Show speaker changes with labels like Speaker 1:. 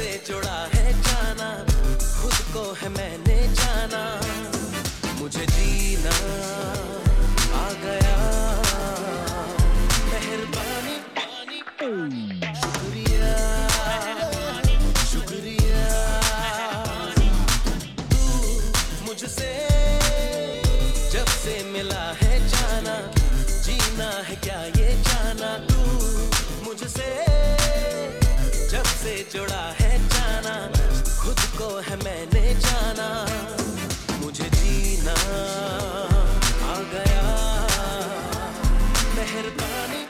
Speaker 1: से जुड़ा है जाना, खुद को है मैंने जाना। मुझे जीना आ गया। मेहरबानी, शुक्रिया शुक्रिया। तू मुझसे जब से मिला है जुड़ा है जाना खुद को है मैंने जाना मुझे जीना आ गया। मेहरबानी